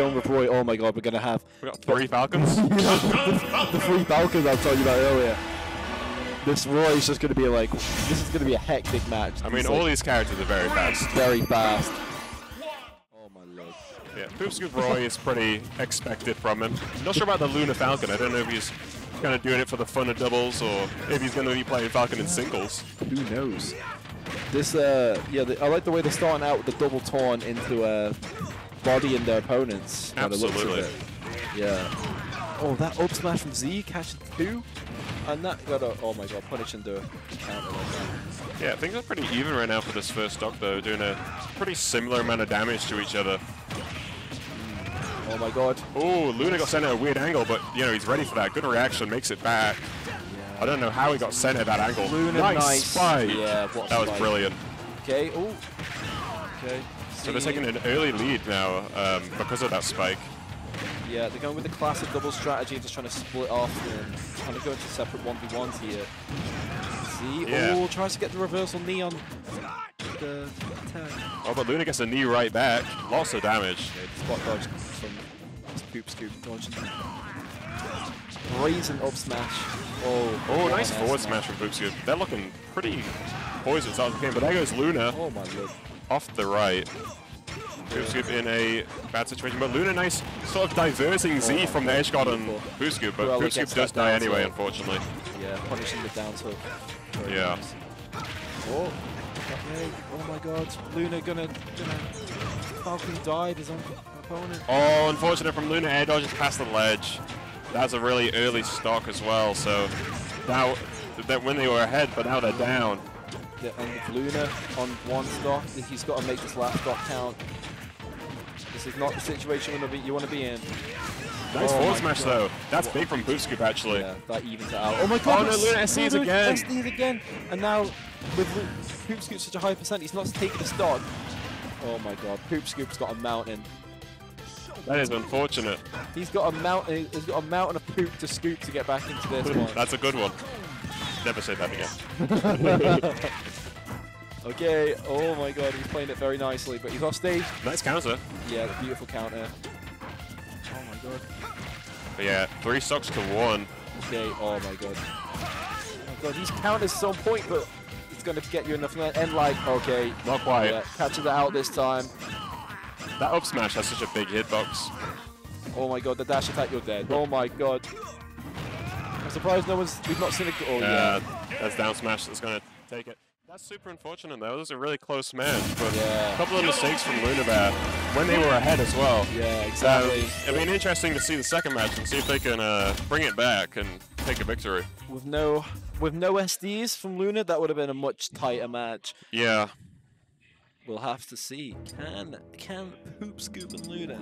going with Roy. Oh my god, we're gonna have We got three Falcons. the three Falcons I was talking about earlier. This Roy is just gonna be like, this is gonna be a hectic match. I mean, He's, all like, these characters are very fast. very fast. Oh my lord. Yeah, Poop Scoop Roy is pretty expected from him. Not sure about the Lunar Falcon. I don't know if he's kind of doing it for the fun of doubles or if he's going to be playing Falcon in singles. Who knows? This, uh, yeah, the, I like the way they're starting out with the double taunt into uh, bodying their opponents. by the looks of Absolutely. it. Yeah. Oh, that up smash from Z catching two, and that got a, oh my god, punishing the counter like that. Yeah, things are pretty even right now for this first stock, though, doing a pretty similar amount of damage to each other. Mm. Oh my god. Oh, Lunar got sent at a weird angle, but, you know, he's ready for that. Good reaction, makes it back. I don't know how he got sent at that angle. Lunar, nice, nice. spike. Yeah, that was brilliant. Okay. Oh. Okay. So they're taking an early lead now um, because of that spike. Yeah, they're going with the classic double strategy, of just trying to split off and trying to go into separate 1v1s here. Z, Yeah. oh, tries to get the reversal knee on the attack. Oh, but Lunar gets a knee right back. Lots of damage. Okay, spot dodge from Poop Scoop dodging. Brazen up smash. Oh, Oh, nice forward S smash from Poop Scoop. They're looking pretty poised at the of the game, but there goes Lunar Oh my lord. Off the right. Poop Scoop in a bad situation, but Lunar nice sort of diverting Z Oh, from the edge guard on. Poop Scoop, but Well, it Poop Scoop does die anyway, unfortunately. Yeah, punishing the down tilt. Yeah. nice. Oh. Oh my god. Lunar gonna, gonna. Falcon died his own opponent. Oh, unfortunate from Lunar air dodges past the ledge. That's a really early stock as well, so now that when they were ahead, but now they're down. And with Lunar on one stock, he's got to make this last stock count. This is not the situation you wanna be- you want to be in. Nice Oh forward smash God. though. That's big from Poop Scoop actually. Yeah, that evens it out. Oh my god! Oh, no, Lunar SDs Lunar again. SDs again. And now, with Poop Scoop such a high percent, he's not taking a stock. Oh my god, Poop Scoop's got a mountain. That is unfortunate. He's got a mountain. He's got a mountain of poop to scoop to get back into this one. That's a good one. Never say that again. okay. Oh my god, he's playing it very nicely, but he's off stage. Nice counter. Yeah, the beautiful counter. Oh my god. But yeah, three stocks to one. Okay. Oh my god. Oh my god, these counters so on point, but it's gonna get you enough end like. Okay. Not quite. Yeah, catches it out this time. That up smash has such a big hitbox. Oh my god, the dash attack, you're dead. Oh my god. I'm surprised no one's. We've not seen it. Oh Uh, yeah. that's down smash that's going to take it. That's super unfortunate though. That was a really close match. But Yeah. a couple of mistakes from Lunar there when they were ahead as well. Yeah, So exactly. it'll be interesting to see the second match and see if they can uh, bring it back and take a victory. with no with no SDs from Lunar, that would have been a much tighter match. Yeah. We'll have to see. Can can Poop Scoop and Lunar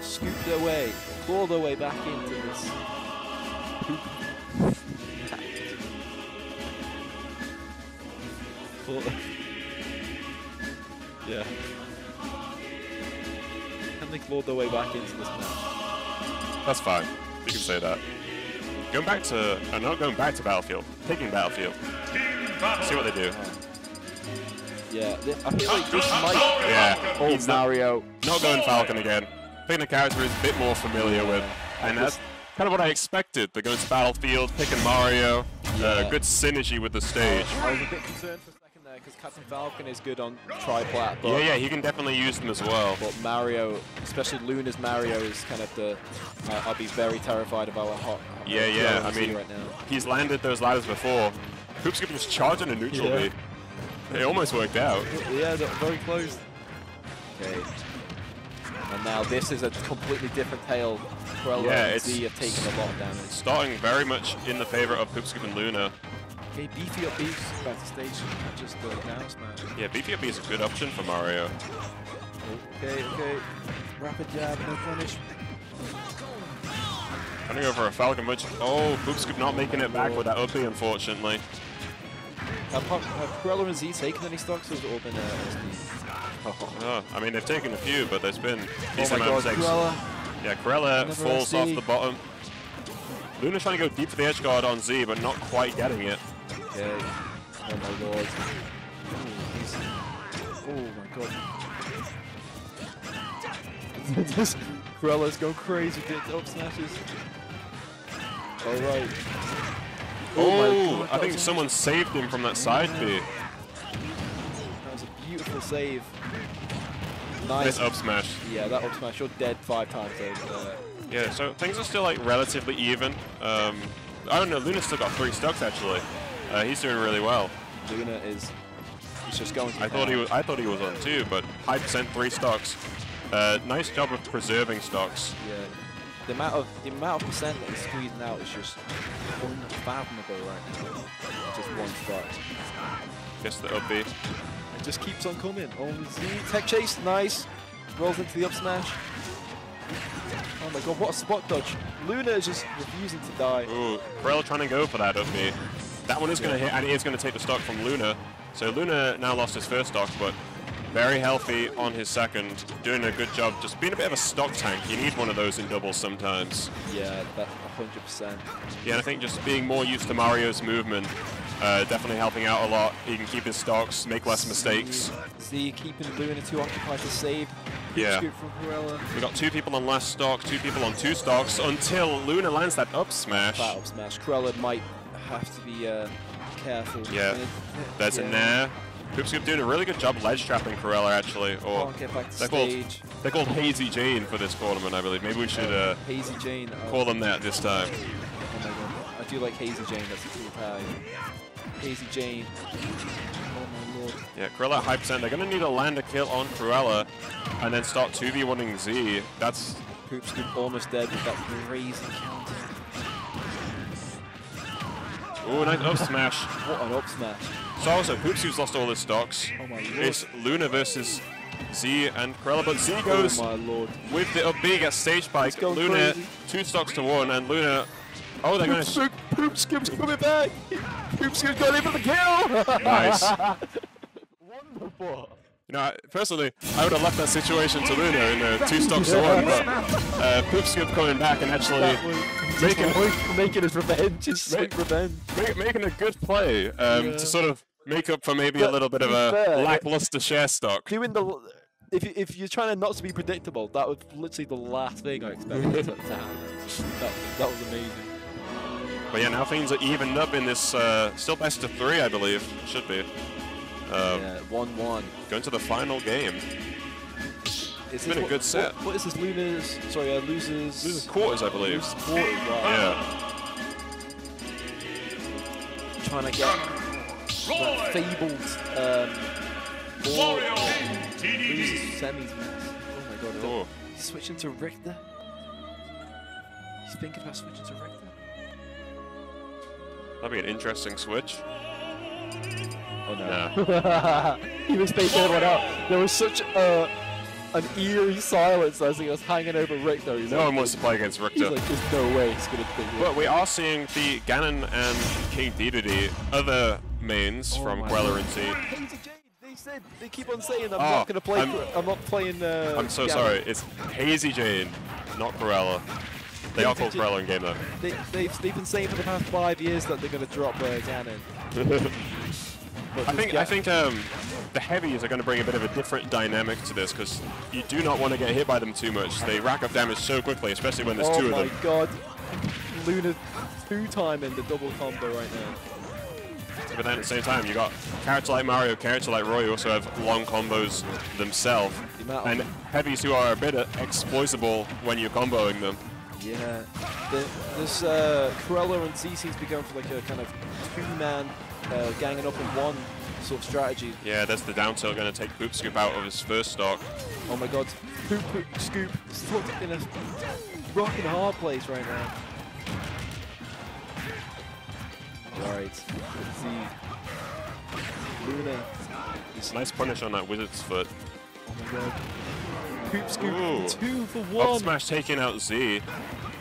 scoop their way, claw their way back into this poop? Claw- yeah. Can they claw their way back into this match? That's fine. You can say that. Going back to, uh, not going back to Battlefield, picking Battlefield. See what they do. Yeah, th- I feel like this might. Yeah. Oh, he's not, Mario. not going Falcon again. Picking a character he's a bit more familiar with. And that's kind of what I expected. They're going to Battlefield, picking Mario. Uh, good synergy with the stage. I was a bit concerned for a second there because Captain Falcon is good on triplat, but Yeah, yeah, he can definitely use them as well. but Mario, especially Lunar's Mario, is kind of the. I I'll be very terrified about what hot. Yeah, yeah, I mean, right now. he's landed those ladders before. Poop Scoop was charging a neutral Yeah. B. It almost worked out. Yeah, they're very close. Okay. And now this is a completely different tale. Corella Yeah, and it's- Z have taken a lot of damage. Starting very much in the favor of Poop Scoop and Lunar. Okay, up beefs back to stage, just the down smash. Yeah, is a good option for Mario. Okay, okay. Rapid jab, no punish. Running over a Falcon, which, oh, Poop Scoop not making it back with that up unfortunately. Have, have Corella and Z taken any stocks or has it all been uh, SD? Oh, I mean, they've taken a few, but there's been Oh decent my amount of. Yeah, Corella falls SD. off the bottom. Lunar's trying to go deep for the edge guard on Z, but not quite getting it. Okay. Oh my lord. Ooh, he's... Oh my god. Just Corella's going crazy with the up smashes. Alright. Oh, God, I think was- someone saved him from that side B. That was a beautiful save. Nice Nice. up smash. Yeah, that up smash. You're dead five times over there. Yeah, so things are still like relatively even. Um, I don't know, Lunar's still got three stocks actually. Uh, he's doing really well. Lunar is he's just going to I thought he was I thought he was on two, but high percent three stocks. Uh, nice job of preserving stocks. Yeah. The amount of the amount of percent that he's squeezing out is just unfathomable right now. Just one strike. Gets the up B. It just keeps on coming. Oh, Z tech chase, nice. Rolls into the up smash. Oh my god, what a spot dodge. Lunar is just refusing to die. Ooh, Corella trying to go for that up B. That one is going to hit, and it is going to take the stock from Lunar. So Lunar now lost his first stock, but very healthy on his second, doing a good job. Just being a bit of a stock tank. You need one of those in doubles sometimes. Yeah, that 100%. Yeah, and I think just being more used to Mario's movement, uh, definitely helping out a lot. He can keep his stocks, make less mistakes. Z keeping Lunar to occupied to save. Yeah. Scoop from Corella. We got two people on last stock, two people on two stocks, until Lunar lands that up smash. That up smash. Corella might have to be uh, careful. Yeah. Uh, There's yeah. a nair. Poop Scoop doing a really good job ledge trapping Corella actually. Or Can't get back to they're called, they're called Hazy Jane for this tournament, I believe. Maybe we should uh, Hazy Jane. Oh, call them that this time. Oh my god. I do like Hazy Jane. That's a cool tag. Hazy Jane. Oh my lord. Yeah, Corella high percent. They're going to need to land a kill on Cruella and then start 2v1ing Z. That's Poop Scoop almost dead with that crazy counter. Ooh, nice up smash. What an up smash. So also, Poop Scoop's lost all his stocks. Oh my lord. It's Lunar versus Z and Corella, but Z goes oh my lord. with the up B, gets stage spike. Lunar, crazy. two stocks to one, and Lunar. Oh, they're going to... Poop Scoop's coming back. Poop Scoop's got in for the kill. Nice. Wonderful. You know, personally, I would have left that situation to Lunar in uh, two stocks to one, but uh, coming back and actually making, making, his revenge, his sweet revenge. make- making a good play um, Yeah. to sort of make up for maybe a little bit of a fair, lackluster share stock. Doing the, if you, if you're trying to not to be predictable, that was literally the last thing I expected to, to happen. That, that was amazing. But yeah, now things are evened up in this uh, still best of three, I believe. Should be. Um, yeah, one one. Going to the final game. It's been a good set. What, what is this? Lunar's sorry, uh, losers. This is quarters, I believe. Losers quarters. Wow. Yeah. Trying to get that fabled um, ball. Losers semis. Oh my god. Oh. He's switching to Richter. He's thinking about switching to Richter. That'd be an interesting switch. Oh No. he was spacing everyone out. There was such a an eerie silence as he was hanging over Richter. He's No like, one wants to play against Richter. like, there's no way he's gonna beat But we are seeing the Ganon and King Dedede, other mains Oh from my Queller God. and Z. Hazy Jane, they said they keep on saying I'm Oh, not gonna play. I'm- I'm, not playing. Uh, I'm so Ganon. sorry, it's Hazy Jane, not Corella. They are called. Corella in game though. They, they've, they've been saying for the past five years that they're gonna drop uh, Ganon. I think I think um, the heavies are going to bring a bit of a different dynamic to this because you do not want to get hit by them too much. They rack up damage so quickly, especially when there's oh two of them. Oh my god, Lunar two time in the double combo right now. But then at the same time, you got character like Mario, character like Roy who also have long combos themselves, The and heavies who are a bit exploitable when you're comboing them. Yeah, the, this uh, Corella and Z seems to be going for like a kind of two-man uh, ganging up in one sort of strategy. Yeah, there's the down tilt going to take Poop Scoop out of his first stock. Oh my god, Poop Poop Scoop stuck in a rock and hard place right now. Alright, Z. Lunar. is- Nice punish on that Wizard's foot. Oh my god. Poop Scoop, Ooh. two for Up one. smash taking out Z.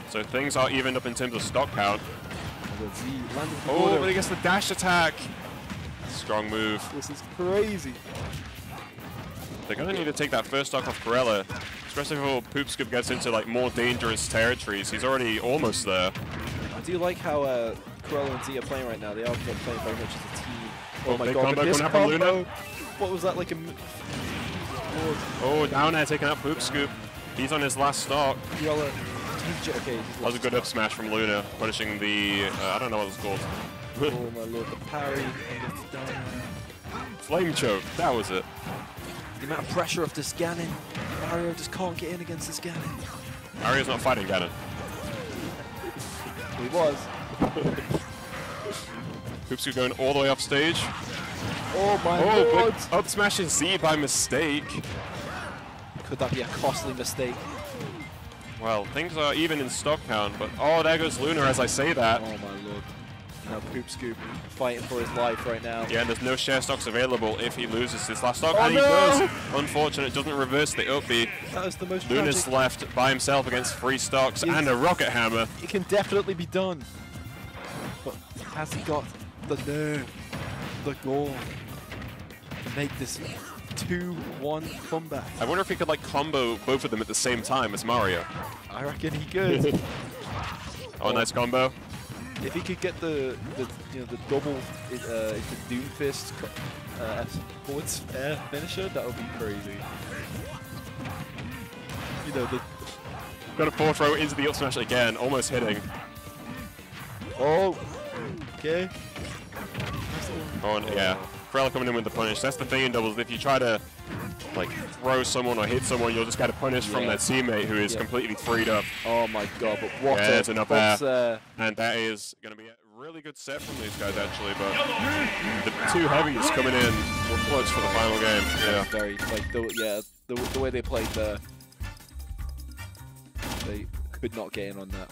So things are evened up in terms of stock count. Oh my Z landed the Oh, but he gets the dash attack. Strong move. This is crazy. They're going to need to take that first stock off Corella, especially before Poop Scoop gets into like more dangerous territories. He's already almost there. I do like how uh, Corella and Z are playing right now. They are playing very much as a team. Oh, Oh, my god, combo this going combo, Lunar. what was that like a... m- Lord. Oh, down there taking out Poop Scoop. He's on his last stock. Cruella. It. Okay. he's That was a good up smash from Lunar, punishing the, uh, I don't know what it's called. Oh my lord, the parry and the down. Flame choke, that was it. The amount of pressure of the scanning. Mario just can't get in against the scanning. Mario's not fighting Ganon. He was. Poop Scoop going all the way off stage. Oh my Oh, lord! up smashing Z by mistake. Could that be a costly mistake? Well, things are even in stock count, but oh, there goes Lunar as I say that. Oh my lord. Now Poop Scoop fighting for his life right now. Yeah, and there's no share stocks available if he loses his last stock, Oh, and he does. Unfortunate, doesn't reverse the up. That was the most Lunar's tragic. left by himself against three stocks and a rocket hammer. It can definitely be done. But has he got the nerve, the goal to make this 2-1 comeback? I wonder if he could like combo both of them at the same time as Mario. I reckon he could. Oh, nice combo. if he could get the, the you know the double uh, into Doomfist uh, forwards air finisher, that would be crazy. You know the Got a four throw into the up smash again, almost hitting. oh okay. Oh, yeah. Corella coming in with the punish. That's the thing in doubles. If you try to like throw someone or hit someone, you'll just get a punish from that teammate who is Yeah. completely freed up. Oh my god! But what Yeah, a there's enough uh, And that is going to be a really good set from these guys, actually. But the two heavies coming in were close for the final game. Yeah. very like the yeah the, the way they played the they could not get in on that.